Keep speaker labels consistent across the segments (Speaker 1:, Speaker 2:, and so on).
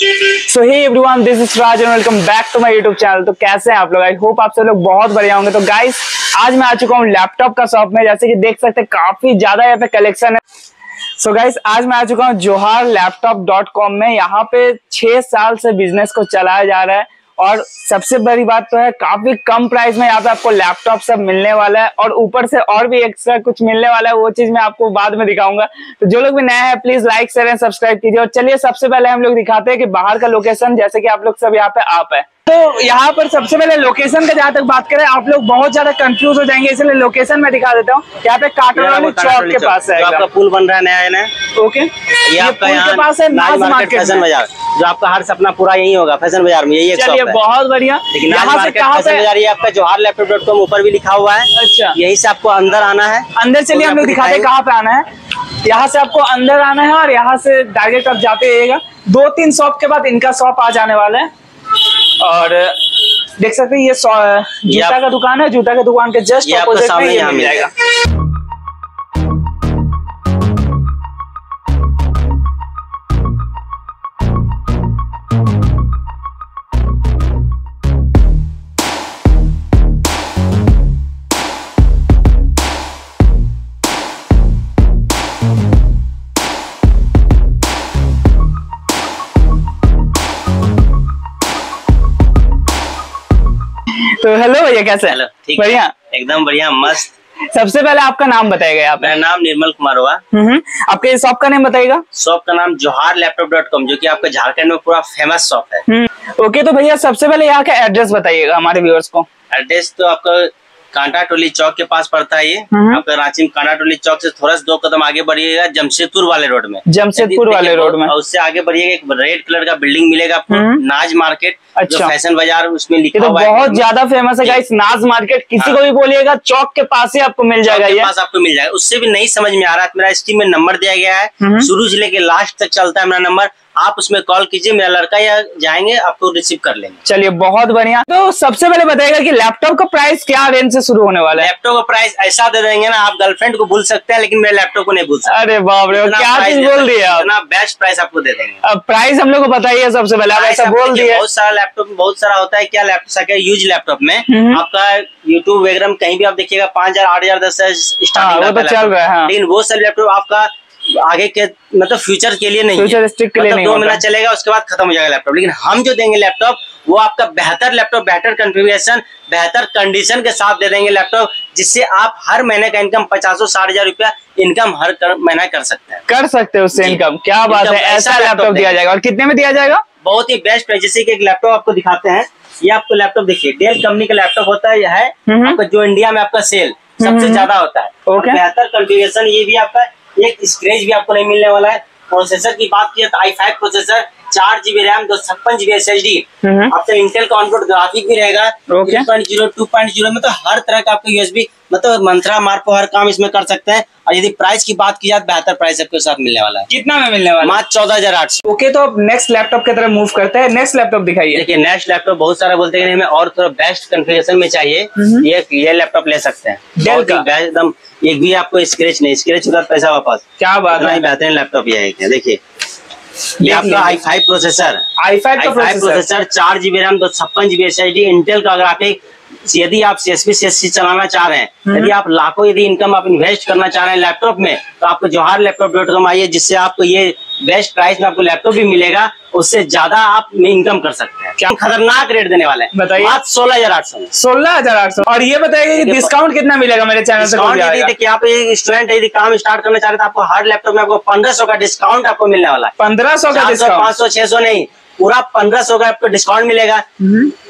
Speaker 1: So hey everyone this is Raj and welcome back to my YouTube channel तो कैसे हैं आप लोग? आई होप आप सब लोग बहुत बढ़िया होंगे। तो गाइस आज मैं आ चुका हूँ लैपटॉप का शॉप में। जैसे कि देख सकते हैं, काफ़ी ज़्यादा यहाँ पे कलेक्शन है। सो so गाइस आज मैं आ चुका हूँ जोहार लैपटॉप डॉट कॉम में। यहाँ पे छह साल से बिज़नेस को चलाया जा रहा है। और सबसे बड़ी बात तो है काफ़ी कम प्राइस में यहाँ पे आपको लैपटॉप सब मिलने वाला है और ऊपर से और भी एक्स्ट्रा कुछ मिलने वाला है वो चीज़ मैं आपको बाद में दिखाऊँगा। तो जो लोग भी नया है please like share and subscribe कीजिए। और चलिए सबसे पहले हम लोग दिखाते हैं कि बाहर का लोकेशन जैसे कि आप लोग सब यहाँ पे आप है। तो यहाँ पर सबसे पहले लोकेशन का जहाँ तक बात करें आप लोग बहुत ज़्यादा कंफ्यूज हो जाएँगे इसलिए लोकेशन में दिखा देता हूँ। यहाँ पे काटरवाली चौक के पास है
Speaker 2: आपका पुल बन रहा है नया नया
Speaker 1: ओके।
Speaker 2: ये
Speaker 1: पुल के पास है नाज मार्केट
Speaker 2: बाज़ार। जो आपका हर सपना पूरा यही होगा फ़ैशन बाज़ार में यही
Speaker 1: चलिए
Speaker 2: है।
Speaker 1: बहुत बढ़िया।
Speaker 2: लेकिन फ़ैशन बाज़ार ये आपका जोहार लैपटॉप डॉट कॉम ऊपर भी लिखा हुआ है।
Speaker 1: अच्छा।
Speaker 2: यही से आपको अंदर आना है।
Speaker 1: अंदर चलिए हम लोग दिखाते हैं कहाँ पे आना है। यहाँ से आपको अंदर आना है और यहाँ से डायरेक्ट आप जाते रहिएगा। दो तीन शॉप के बाद इनका शॉप आ जाने वाला है। और देख सकते हैं ये जूता का दुकान है जूता के दुकान के जस्ट अपोजिट में ये
Speaker 2: यहाँ
Speaker 1: मिल
Speaker 2: मिल
Speaker 1: जाएगा। तो हेलो भैया कैसे
Speaker 2: हेलो ठीक है।
Speaker 1: बढ़िया?
Speaker 2: एकदम बढ़िया मस्त।
Speaker 1: सबसे पहले आपका नाम बताएगा आप।
Speaker 2: मेरा नाम निर्मल कुमार हुआ।
Speaker 1: हम्म हम्म। आपके शॉप का नाम बताएगा
Speaker 2: शॉप का नाम जोहार लैपटॉप डॉट कॉम जो की आपका झारखंड में पूरा फ़ेमस शॉप है।
Speaker 1: हम्म ओके तो भैया सबसे पहले यहाँ का एड्रेस बताइएगा हमारे व्यूअर्स को।
Speaker 2: एड्रेस तो आपका कांटा टोली चौक के पास पड़ता है ये
Speaker 1: हम्म।
Speaker 2: आपका रांची में कांटा टोली चौक से थोड़ा सा दो कदम आगे बढ़िएगा जमशेदपुर वाले रोड में
Speaker 1: जमशेदपुर वाले रोड में
Speaker 2: और उससे आगे बढ़िएगा एक रेड कलर का बिल्डिंग मिलेगा आपको
Speaker 1: हम्म।
Speaker 2: नाज मार्केट
Speaker 1: अच्छा।
Speaker 2: जो फ़ैशन बाज़ार उसमें
Speaker 1: ये
Speaker 2: लिखा
Speaker 1: तो
Speaker 2: हुआ है
Speaker 1: बहुत ज़्यादा फ़ेमस है गाइस नाज मार्केट किसी
Speaker 2: हाँ।
Speaker 1: को भी बोलिएगा चौक के पास ही आपको मिल जाएगा ये
Speaker 2: पास आपको मिल जाएगा उससे भी नहीं समझ में आ रहा है तो मेरा स्क्रीन में नंबर दिया गया
Speaker 1: हम्म।
Speaker 2: है शुरू से लेके लास्ट तक चलता है मेरा नंबर आप उसमें कॉल कीजिए मेरा लड़का या जाएँगे आपको रिसीव कर लेंगे।
Speaker 1: चलिए बहुत बढ़िया। तो सबसे पहले बताइएगा कि लैपटॉप का प्राइस क्या रेंज से शुरू होने वाला है?
Speaker 2: लैपटॉप का प्राइस ऐसा दे देंगे ना आप गर्लफ्रेंड को भूल सकते हैं लेकिन मेरे लैपटॉप को नहीं भूल सकते।
Speaker 1: अरे बाप रे क्या चीज़ बोल दिया
Speaker 2: बेस्ट प्राइस आपको दे देंगे।
Speaker 1: अब प्राइस हम लोग को बताइए सबसे पहले आप ऐसा बोल दिए
Speaker 2: बहुत सारा लैपटॉप बहुत सारा होता है क्या लैपटॉप यूज़ लैपटॉप में।
Speaker 1: हम्म।
Speaker 2: आपका यूट्यूब वगैरह कहीं भी आप देखिएगा पाँच हज़ार आठ हज़ार दस हज़ार
Speaker 1: हाँ, वो तो
Speaker 2: स्टार्टिंग
Speaker 1: चल रहा है, हाँ।
Speaker 2: लेकिन वो सब लैपटॉप आपका आगे के मतलब फ्यूचर के लिए नहीं फ्यूचर
Speaker 1: Futuristic के लिए
Speaker 2: मतलब
Speaker 1: नहीं
Speaker 2: दो महीना चलेगा उसके बाद खत्म हो जाएगा लैपटॉप लेकिन हम जो देंगे लैपटॉप वो आपका बेहतर लैपटॉप बेहतर कॉन्फ़िगरेशन बेहतर कंडीशन के साथ दे देंगे लैपटॉप जिससे आप हर महीने का इनकम पचासों साठ हज़ार रुपया इनकम हर महीना कर सकते हैं।
Speaker 1: कर सकते हैं उससे इनकम क्या बात है
Speaker 2: ऐसा
Speaker 1: लैपटॉप दिया जाएगा। और कितने में दिया जाएगा?
Speaker 2: बहुत ही बेस्ट है जैसे कि एक लैपटॉप आपको दिखाते हैं। ये आपको लैपटॉप देखिए डेल कंपनी का लैपटॉप होता है यह है
Speaker 1: हम्म।
Speaker 2: आपका जो इंडिया में आपका सेल
Speaker 1: हम्म।
Speaker 2: सबसे ज़्यादा होता है। बेहतर कॉन्फ़िगरेशन ये भी आपका एक स्क्रेच भी आपको नहीं मिलने वाला है। प्रोसेसर की बात की तो आई फाइव प्रोसेसर चार जीबी रैम दो छप्पन GB S H D
Speaker 1: hmm.
Speaker 2: आपका इंटेल का ऑनबोर्ड ग्राफिक भी रहेगा। Point zero two point zero मतलब हर तरह का आपका यूएसबी मतलब मंत्रा मार्को हर काम इसमें कर सकते हैं। और यदि प्राइस की बात की जाए तो बेहतर प्राइस आपके साथ मिलने वाला है।
Speaker 1: कितना में मिलने वाला
Speaker 2: मात्र चौदह हज़ार आठ सौ।
Speaker 1: ओके तो अब नेक्स्ट लैपटॉप की तरफ़ मूव करते हैं। नेक्स्ट लैपटॉप दिखाइए।
Speaker 2: देखिए नेक्स्ट लैपटॉप बहुत सारा बोलते हैं हमें और थोड़ा बेस्ट कॉन्फ़िगरेशन में चाहिए। ये ये लैपटॉप ले सकते हैं। ही
Speaker 1: का?
Speaker 2: एकदम एक भी आपको स्क्रेच नहीं स्क्रेच होगा तो पैसा वापस।
Speaker 1: क्या बात
Speaker 2: है। बेहतरीन लैपटॉप ये है। देखिए ये आपका। I five processor
Speaker 1: I five का प्रोसेसर
Speaker 2: चार जीबी रैम दो छप्पन जीबी एस इंटेल का ग्राफिक यदि आप सीएसपी सीएससी चलाना चाह रहे हैं यदि आप लाखों यदि इनकम आप इन्वेस्ट करना चाह रहे हैं लैपटॉप में तो आपको जोहार लैपटॉप डॉट कॉम आइए जिससे आपको ये बेस्ट प्राइस में आपको लैपटॉप भी मिलेगा उससे ज़्यादा आप इनकम कर सकते हैं। क्या खतरनाक रेट देने वाले हैं।
Speaker 1: बताइए।
Speaker 2: मात्र सोलह हज़ार आठ सौ
Speaker 1: सोलह हज़ार आठ सौ। और ये बताइए कि डिस्काउंट कितना मिलेगा मेरे चैनल से
Speaker 2: देखिए आप एक स्टूडेंट यदि काम स्टार्ट करना चाह रहे हैं तो आपको हर लैपटॉप में आपको पंद्रह सौ का डिस्काउंट आपको मिलने वाला है।
Speaker 1: पंद्रह सौ का डिस्काउंट
Speaker 2: पाँच सौ छह सौ नहीं पूरा पंद्रह सौ का आपको डिस्काउंट मिलेगा।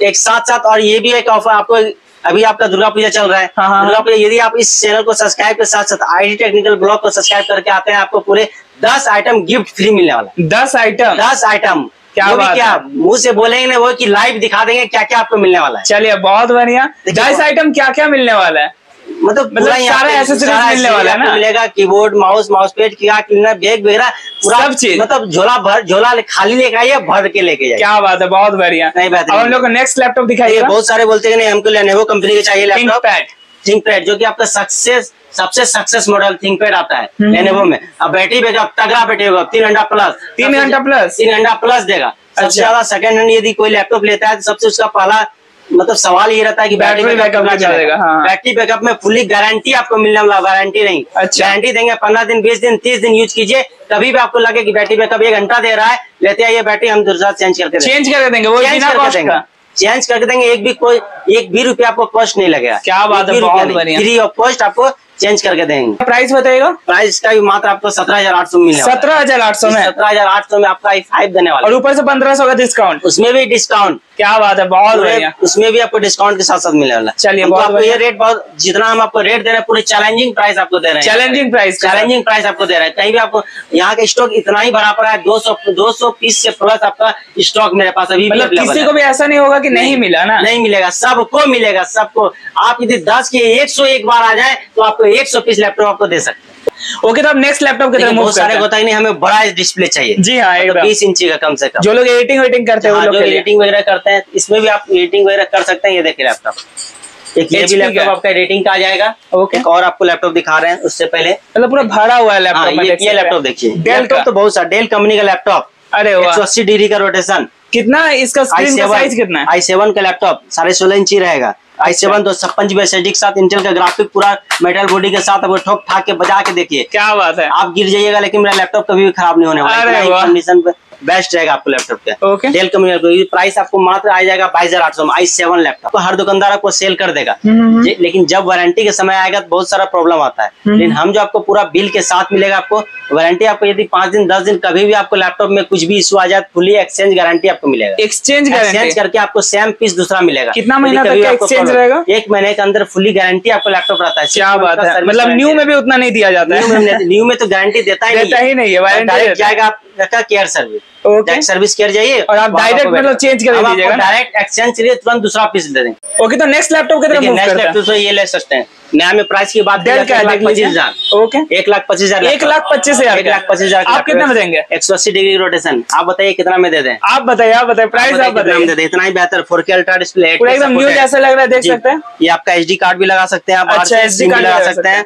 Speaker 2: एक साथ साथ और ये भी एक ऑफ़र आपको अभी आपका दुर्गा पूजा चल रहा है।
Speaker 1: हाँ, हाँ,
Speaker 2: दुर्गा पूजा यदि आप इस चैनल को सब्सक्राइब के साथ साथ आई टेक्निकल ब्लॉग को सब्सक्राइब करके आते हैं आपको पूरे दस आइटम गिफ्ट फ्री मिलने वाला
Speaker 1: दस आइटम
Speaker 2: दस आइटम
Speaker 1: क्या बात
Speaker 2: क्या। मुँह से बोलेंगे ना वो कि लाइव दिखा देंगे क्या क्या आपको मिलने वाला है।
Speaker 1: चलिए बहुत बढ़िया। दस आइटम क्या क्या मिलने वाला है?
Speaker 2: मतलब
Speaker 1: मतलब सारा
Speaker 2: सारा
Speaker 1: मिलने वाला है ना?
Speaker 2: मिलेगा कीबोर्ड माउस माउस पेड क्या क्लीनर बैग वगैरह पूरा
Speaker 1: सब चीज़।
Speaker 2: मतलब झोला भर झोला खाली लेके आइए भर के लेके जाइए।
Speaker 1: क्या बात है बहुत बढ़िया।
Speaker 2: नहीं।
Speaker 1: अब हम लोग नेक्स्ट लैपटॉप दिखाइए
Speaker 2: बहुत सारे बोलते हैं हमको लेनोवो कंपनी का चाहिए लैपटॉप
Speaker 1: पैड
Speaker 2: थिंक पैड जो कि आपका सक्सेस सबसे सक्सेस मॉडल थिंक पैड आता है
Speaker 1: हम्म।
Speaker 2: लेनोवो में अब बैटरी बैकअप तगड़ा बैटरी होगा तीन घंटा प्लस
Speaker 1: तीन घंटा plus?
Speaker 2: तीन घंटा प्लस देगा सबसे
Speaker 1: अच्छा।
Speaker 2: ज़्यादा सेकंड हैंड यदि कोई लैपटॉप लेता है तो सबसे उसका पहला मतलब सवाल ये रहता है कि बैटरी बैकअप कितना चलेगा
Speaker 1: हाँ।
Speaker 2: बैटरी बैकअप में फुली गारंटी आपको मिलने वाला वारंटी नहीं
Speaker 1: अच्छा।
Speaker 2: गारंटी देंगे पंद्रह दिन बीस दिन तीस दिन यूज़ कीजिए कभी भी आपको लगे कि बैटरी बैकअप एक घंटा दे रहा है लेते आइए बैटरी हम दूसरा चेंज करके।
Speaker 1: चेंज करके देंगे वो
Speaker 2: चेंज करके देंगे चेंज करके देंगे एक भी कोई एक भी रुपया आपको कॉस्ट नहीं लगेगा
Speaker 1: क्या बात है, बहुत बढ़िया।
Speaker 2: फ्री ऑफ़ कॉस्ट आपको चेंज करके देंगे।
Speaker 1: प्राइस बताइएगा।
Speaker 2: प्राइस का भी मात्र आपको सत्रह हज़ार आठ सौ मिलेगा
Speaker 1: सत्रह हज़ार आठ सौ में?
Speaker 2: सत्रह हज़ार आठ सौ में आपका आई फाइव देने वाला
Speaker 1: और ऊपर से पंद्रह सौ का डिस्काउंट
Speaker 2: उसमें भी डिस्काउंट
Speaker 1: क्या बात है बहुत बढ़िया।
Speaker 2: उसमें भी आपको डिस्काउंट के साथ साथ मिलने वाला
Speaker 1: चलिए,
Speaker 2: आपको ये रेट बहुत जितना हम आपको रेट दे रहे हैं पूरे चैलेंजिंग प्राइस आपको दे रहे हैं।
Speaker 1: चैलेंजिंग प्राइस
Speaker 2: चैलेंजिंग प्राइस आपको दे रहे हैं। कहीं भी आपको यहाँ का स्टॉक इतना ही भरा पड़ा है दो सौ दो सौ पीस से प्लस आपका स्टॉक मेरे पास अभी
Speaker 1: मतलब किसी को भी ऐसा नहीं होगा की नहीं मिला ना?
Speaker 2: नहीं मिलेगा। सबको मिलेगा सबको। आप यदि दस के एक सौ एक बार आ जाए तो आपको एक सौ पीस लैपटॉप आपको दे सकते हैं।
Speaker 1: ओके तो अब नेक्स्ट लैपटॉप की तरफ़
Speaker 2: बहुत सारे
Speaker 1: हैं
Speaker 2: होता ही। नहीं हमें बड़ा डिस्प्ले चाहिए।
Speaker 1: जी हाँ एकदम।
Speaker 2: बीस इंची का कम से कम।
Speaker 1: जो लोग एडिटिंग वेटिंग करते हैं
Speaker 2: हाँ, जो एडिटिंग वगैरह करते हैं इसमें भी आप एडिटिंग वगैरह कर सकते हैं ये देखिए लैपटॉप एक ये भी लैपटॉप आपका एडिटिंग का आ जाएगा।
Speaker 1: ओके।
Speaker 2: एक और आपको लैपटॉप दिखा रहे हैं उससे पहले।
Speaker 1: मतलब पूरा भरा हुआ है
Speaker 2: हाँ,
Speaker 1: लैपटॉप
Speaker 2: ये
Speaker 1: देख
Speaker 2: ये
Speaker 1: हैं।
Speaker 2: लैपटॉप देखिए
Speaker 1: डेल
Speaker 2: तो बहुत सारा डेल कंपनी का लैपटॉप
Speaker 1: अरे
Speaker 2: एक सौ अस्सी डिग्री का रोटेशन
Speaker 1: कितना है? इसका स्क्रीन का साइज़ कितना है?
Speaker 2: आई सेवन का लैपटॉप साढ़े सोलह इंच ही रहेगा। आई सेवन तो छप्पन जीबी एस के साथ इंटेल का ग्राफिक पूरा मेटल बॉडी के साथ ठोक ठाक के बजा के देखिए।
Speaker 1: क्या बात है।
Speaker 2: आप गिर जाइएगा लेकिन मेरा लैपटॉप कभी भी खराब नहीं होने वाला। कंडीशन पे बेस्ट रहेगा आपको लैपटॉप के। डेल कंपनी प्राइस आपको मात्र आ जाएगा बाईस हज़ार आठ सौ आई सेवन लैपटॉप तो हर दुकानदार आपको सेल कर देगा।
Speaker 1: हम्म,
Speaker 2: लेकिन जब वारंटी के समय आएगा तो बहुत सारा प्रॉब्लम आता है। लेकिन हम जो आपको पूरा बिल के साथ मिलेगा आपको वारंटी आपको यदि पाँच दिन दस दिन कभी भी आपको लैपटॉप में कुछ भी इशू आ जाए फुली एक्सचेंज गारंटी आपको मिलेगा।
Speaker 1: एक्सचेंज
Speaker 2: एक्सचेंज करके आपको सेम पीस दूसरा मिलेगा।
Speaker 1: कितना महीना तक
Speaker 2: problem-
Speaker 1: रहेगा?
Speaker 2: एक महीने के अंदर फुली गारंटी आपको लैपटॉप रहता है।
Speaker 1: क्या बात है। मतलब न्यू में भी उतना नहीं दिया जाता है।
Speaker 2: न्यू में तो गारंटी देता ही
Speaker 1: नहीं है,
Speaker 2: डायरेक्ट
Speaker 1: देता
Speaker 2: आपका care service
Speaker 1: okay
Speaker 2: direct service care जाइए
Speaker 1: और आप
Speaker 2: आपको
Speaker 1: मतलब change कर दीजिएगा
Speaker 2: डायरेक्ट एक्सचेंज के लिए तुरंत दूसरा पीस दे देंगे।
Speaker 1: ओके तो नेक्स्ट लैपटॉप की तरफ़ मूव
Speaker 2: नेक्स्ट
Speaker 1: करते हैं?
Speaker 2: लैपटॉप तो ये ले सकते हैं। नया में प्राइस की बात
Speaker 1: डेल का है,
Speaker 2: पच्चीस हज़ार।
Speaker 1: ओके
Speaker 2: एक लाख पच्चीस हज़ार
Speaker 1: एक लाख पच्चीस हज़ार
Speaker 2: एक लाख पच्चीस हज़ार
Speaker 1: आप कितने में देंगे
Speaker 2: एक सौ अस्सी डिग्री रोटेशन आप बताइए कितना में दे दें?
Speaker 1: आप बताइए आप बताइए प्राइस आप बताइए
Speaker 2: इतना ही बेहतर फोर के अल्ट्रा डिस्प्ले
Speaker 1: पूरा एकदम न्यू जैसा लग रहा है देख सकते हैं।
Speaker 2: ये आपका एच कार्ड भी लगा सकते हैं आप
Speaker 1: अच्छा,
Speaker 2: एच
Speaker 1: कार्ड
Speaker 2: लगा सकते हैं।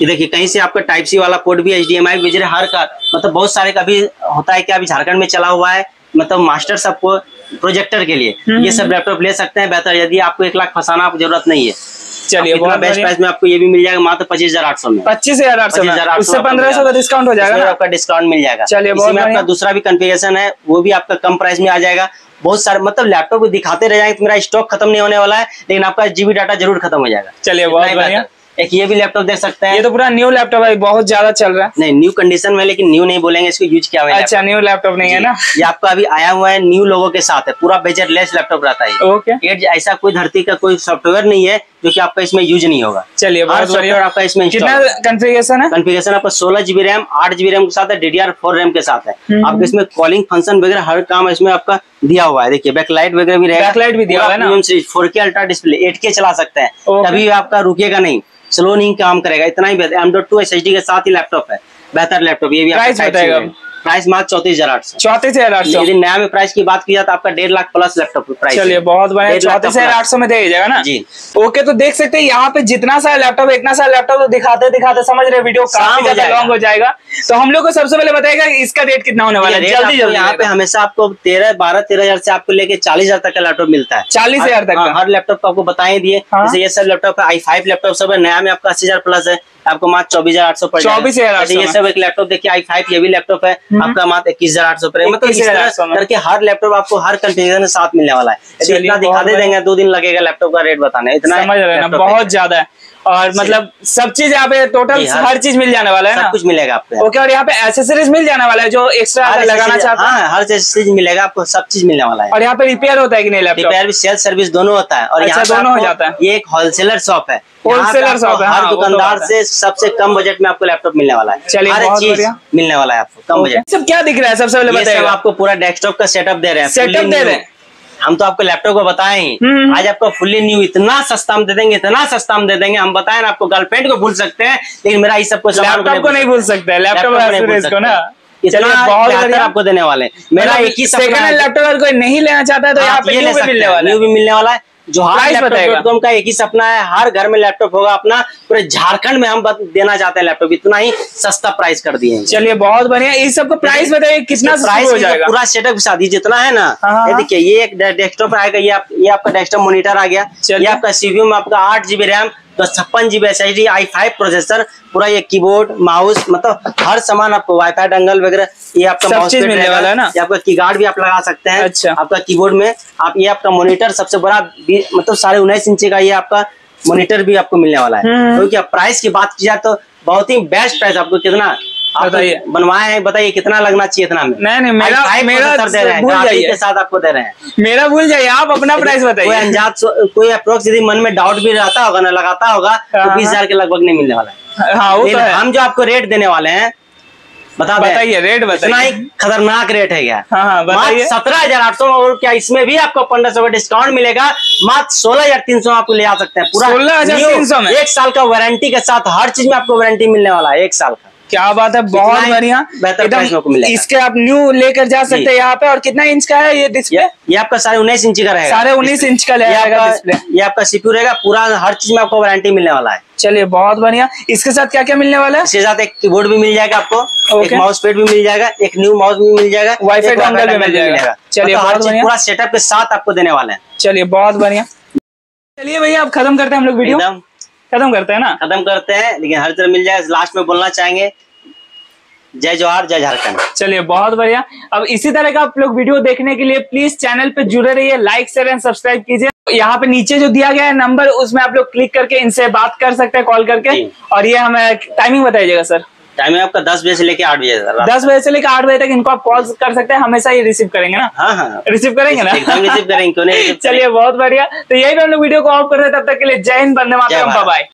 Speaker 2: ये देखिए कहीं से आपका टाइप सी वाला कोड भी एच डी एम आई बिजली हर का मतलब बहुत सारे का भी होता है कि अभी झारखंड में चला हुआ है मतलब मास्टर सबको प्रोजेक्टर के लिए। ये सब लैपटॉप ले सकते हैं बेहतर यदि आपको एक लाख फंसाना ज़रूरत नहीं है।
Speaker 1: चलिए बहुत
Speaker 2: बेस्ट प्राइस में आपको ये भी मिल जाएगा मात्र पच्चीस हज़ार आठ सौ में।
Speaker 1: पच्चीस हज़ार आठ सौ उससे पंद्रह सौ का डिस्काउंट हो जाएगा
Speaker 2: आपका डिस्काउंट मिल जाएगा।
Speaker 1: चलिए, बहुत
Speaker 2: इसी में
Speaker 1: बढ़िया।
Speaker 2: आपका दूसरा भी कन्फिगरेशन है वो भी आपका कम प्राइस में आ जाएगा। बहुत सारे मतलब लैपटॉप दिखाते रह जाएँगे तो मेरा स्टॉक खत्म नहीं होने वाला है लेकिन आपका जीबी डाटा ज़रूर खत्म हो जाएगा।
Speaker 1: चलिए बहुत बढ़िया।
Speaker 2: एक ये भी लैपटॉप देख सकते हैं।
Speaker 1: ये तो पूरा न्यू लैपटॉप है बहुत ज़्यादा चल रहा है।
Speaker 2: नहीं न्यू कंडीशन में लेकिन न्यू नहीं बोलेंगे इसको यूज़ किया हुआ है
Speaker 1: अच्छा न्यू लैपटॉप नहीं है ना?
Speaker 2: ये आपका अभी आया हुआ है न्यू लोगों के साथ है पूरा बेजर लेस लैपटॉप रहता है
Speaker 1: ओके
Speaker 2: ऐसा कोई धरती का कोई सॉफ्टवेयर नहीं है जो कि आपका इसमें यूज़ नहीं होगा।
Speaker 1: चलिए बहुत बढ़िया।
Speaker 2: आपका इसमें
Speaker 1: कितना
Speaker 2: है।
Speaker 1: कॉन्फ़िगरेशन है?
Speaker 2: कॉन्फ़िगरेशन आपका सोलह जीबी रैम आठ जीबी रैम के साथ है डीडीआर फोर रैम के साथ है।
Speaker 1: हम्म।
Speaker 2: आपको इसमें कॉलिंग फ़ंक्शन वगैरह हर काम इसमें आपका दिया हुआ है। देखिए बैकलाइट वगैरह भी रहेगा।
Speaker 1: Backlight भी दिया हुआ है ना?
Speaker 2: फोर के अल्ट्रा डिस्प्ले एट के चला सकते हैं. कभी आपका रुकेगा नहीं। स्लो नहीं काम करेगा। इतना ही बेहतर M dot two S H D के साथ ही लैपटॉप है। बेहतर लैपटॉप ये भी
Speaker 1: बताएगा अब।
Speaker 2: प्राइस मात्र चौतीस हज़ार आठ सौ।
Speaker 1: चौतीस हज़ार आठ सौ।
Speaker 2: यदि नया में प्राइस की बात की जाए तो आपका डेढ़ लाख प्लस लैपटॉप प्राइस
Speaker 1: चलिए बहुत बढ़िया। चौतीस हज़ार आठ सौ में दे जाएगा ना?
Speaker 2: जी।
Speaker 1: ओके तो देख सकते हैं यहाँ पे जितना सारा लैपटॉप इतना सारा लैपटॉप तो दिखाते दिखाते समझ रहे वीडियो काफ़ी
Speaker 2: हो
Speaker 1: ज़्यादा। लॉन्ग हो जाएगा। तो हम लोग को सबसे पहले बताएगा इसका रेट कितना होने वाला है। जल्दी जल्दी
Speaker 2: यहाँ पे हमेशा आपको तेरह बारह तेरह हज़ार से आपको लेके चालीस हज़ार तक का लैपटॉप मिलता है।
Speaker 1: 40,000 तक
Speaker 2: हाँ, हर लैपटॉप का आपको बताए दिए।
Speaker 1: हाँ।
Speaker 2: जैसे ये सब लैपटॉप है आई फाइव लैपटॉप सब है नया में आपका अस्सी हज़ार प्लस है। आपको मात्र चौबीस हज़ार आठ सौ पड़ हज़ार
Speaker 1: 24,800
Speaker 2: ये सब एक लैपटॉप देखिए आई फाइव ये भी लैपटॉप है। आपका मात्र इक्कीस हज़ार आठ सौ पड़ेगा मतलब इस
Speaker 1: 21,800
Speaker 2: तरह
Speaker 1: में।
Speaker 2: करके हर लैपटॉप आपको हर कंटीजन में साथ मिलने वाला है। इतना दिखा दे देंगे दो दिन लगेगा लैपटॉप का रेट बताने। इतना।
Speaker 1: बहुत ज़्यादा है। और मतलब सब चीज़ यहाँ पे टोटल
Speaker 2: हर-
Speaker 1: हर चीज़ मिल जाने वाला है ना?
Speaker 2: सब कुछ मिलेगा आपको
Speaker 1: ओके और यहाँ पे एसेसरीज मिल जाने वाला है जो एक्स्ट्रा लगाना चाहता है?
Speaker 2: हाँ हर चीज़ मिलेगा आपको सब चीज़ मिलने वाला है।
Speaker 1: और यहाँ पे रिपेयर होता है कि नहीं लैपटॉप
Speaker 2: रिपेयर भी सेल्स सर्विस दोनों होता है। और
Speaker 1: अच्छा,
Speaker 2: यहाँ
Speaker 1: दोनों हो जाता है।
Speaker 2: ये एक होलसेलर शॉप है। होलसेलर पे
Speaker 1: Wholesaler
Speaker 2: आपको
Speaker 1: shop है,
Speaker 2: हर
Speaker 1: हाँ, तो
Speaker 2: दुकानदार से सबसे कम बजट में आपको लैपटॉप मिलने वाला है।
Speaker 1: चलिए,
Speaker 2: हर चीज़ मिलने वाला है आपको कम बजट
Speaker 1: सब क्या दिख रहा है? सबसे पहले बताइए
Speaker 2: आपको पूरा डेस्कटॉप का सेटअप दे रहे हैं। Fully
Speaker 1: दे रहे हैं।
Speaker 2: हम तो आपको लैपटॉप को बताए ही।
Speaker 1: हम्म।
Speaker 2: आज आपको फुल्ली न्यू इतना सस्ता हम दे देंगे इतना सस्ता हम दे देंगे। हम बताए ना आपको गर्लफ्रेंड को भूल सकते हैं लेकिन मेरा ये सब कुछ
Speaker 1: लैपटॉप को नहीं भूल सकते लैपटॉप
Speaker 2: को
Speaker 1: ना।
Speaker 2: इतना
Speaker 1: बहुत
Speaker 2: आपको देने वाले हैं। मेरा एक ही
Speaker 1: सेकंड लैपटॉप कोई नहीं लेना चाहता है तो यहाँ
Speaker 2: आप
Speaker 1: पे न्यू भी मिलने वाला है।
Speaker 2: है जोहार
Speaker 1: Price
Speaker 2: लैपटॉप का एक ही सपना है हर घर में लैपटॉप होगा अपना पूरे झारखंड में हम देना चाहते हैं लैपटॉप इतना ही सस्ता प्राइस कर दिए
Speaker 1: चलिए बहुत बढ़िया। इस सब का प्राइस बताइए कितना
Speaker 2: प्राइस
Speaker 1: हो जाएगा?
Speaker 2: पूरा सेटअप के साथ जितना है ना
Speaker 1: हाँ, हाँ,
Speaker 2: ये। देखिए ये एक डेस्कटॉप आएगा ये आपका डेस्कटॉप मोनिटर आ गया। ये आपका सीपीयू में आपका आठ जीबी रैम दस छप्पन GB S H D I five processor पूरा ये कीबोर्ड माउस मतलब हर सामान आपको वाई फाई डंगल वगैरह ये आपका माउस
Speaker 1: मिलने वाला है ना?
Speaker 2: ये आपका कीगार्ड भी आप लगा सकते हैं
Speaker 1: अच्छा।
Speaker 2: आपका कीबोर्ड में आप ये आपका मॉनिटर सबसे बड़ा मतलब साढ़े उन्नीस इंची का ये आपका मॉनिटर भी आपको मिलने वाला है
Speaker 1: हम्म।
Speaker 2: क्योंकि आप प्राइस की बात की जाए तो बहुत ही बेस्ट प्राइस आपको कितना
Speaker 1: बताइए।
Speaker 2: बनवाए हैं बताइए कितना लगना चाहिए इतना में?
Speaker 1: नहीं नहीं मेरा
Speaker 2: i5
Speaker 1: मेरा
Speaker 2: दे रहे हैं के साथ आपको दे रहे हैं।
Speaker 1: मेरा भूल जाइए आप अपना प्राइस बताइए।
Speaker 2: अनजात सो- कोई अप्रोक्स यदि मन में डाउट भी रहता होगा ना लगाता होगा तो
Speaker 1: हाँ,
Speaker 2: बीस
Speaker 1: हाँ।
Speaker 2: हज़ार के लगभग नहीं मिलने वाला है।
Speaker 1: हाँ वो तो है।
Speaker 2: हम जो आपको रेट देने वाले हैं बता
Speaker 1: बताइए रेट
Speaker 2: इतना ही
Speaker 1: बताइए
Speaker 2: खतरनाक रेट है क्या?
Speaker 1: हाँ
Speaker 2: सत्रह हज़ार आठ सौ और क्या इसमें भी आपको पंद्रह सौ का डिस्काउंट मिलेगा? मात्र सोलह हज़ार तीन सौ आपको ले आ सकते हैं। पूरा
Speaker 1: 16,300 में?
Speaker 2: new, एक साल का वारंटी के साथ हर चीज़ में आपको वारंटी मिलने वाला है एक साल का।
Speaker 1: क्या बात है बहुत बढ़िया।
Speaker 2: बेहतर प्राइस में आपको मिलेगा।
Speaker 1: इसके आप न्यू लेकर जा सकते हैं यहाँ पे और कितना इंच का है ये डिस्प्ले
Speaker 2: ये आपका साढ़े उन्नीस इंच का रहेगा।
Speaker 1: साढ़े उन्नीस इंच का रहेगा डिस्प्ले
Speaker 2: ये आपका सीपीयू रहेगा पूरा हर चीज़ में आपको वारंटी मिलने वाला है।
Speaker 1: चलिए बहुत बढ़िया। इसके साथ क्या क्या मिलने वाला है?
Speaker 2: इसके साथ एक कीबोर्ड भी मिल जाएगा आपको एक माउस पैड भी मिल जाएगा एक न्यू माउस भी मिल जाएगा एक
Speaker 1: dongle भी मिल जाएगा। चलिए,
Speaker 2: मतलब हर चीज़ पूरा सेटअप के साथ आपको देने वाले हैं।
Speaker 1: चलिए बहुत बढ़िया। चलिए भैया अब खत्म करते हैं हम लोग वीडियो
Speaker 2: एकदम।
Speaker 1: खत्म करते हैं ना?
Speaker 2: खत्म करते हैं लेकिन हर तरह मिल जाएगा लास्ट में बोलना चाहेंगे। जय जवाहर जय झारखंड।
Speaker 1: चलिए बहुत बढ़िया। अब इसी तरह का आप लोग वीडियो देखने के लिए प्लीज़ चैनल पे जुड़े रहिए लाइक शेयर एंड सब्सक्राइब कीजिए। यहाँ पे नीचे जो दिया गया है नंबर उसमें आप लोग क्लिक करके इनसे बात कर सकते हैं कॉल करके। और ये हमें टाइमिंग बताइएगा सर
Speaker 2: टाइम है आपका दस बजे से लेकर आठ बजे
Speaker 1: दस बजे से लेकर आठ बजे तक इनको आप कॉल कर सकते हैं हमेशा ये रिसीव करेंगे ना?
Speaker 2: हाँ हाँ।
Speaker 1: रिसीव करेंगे ना?
Speaker 2: रिसीव करेंगे क्यों नहीं
Speaker 1: चलिए बहुत बढ़िया। तो यही पे हम लोग वीडियो को ऑफ़ कर रहे हैं तब तक के लिए जय हिंद बंदे
Speaker 2: माता
Speaker 1: मातरम बाय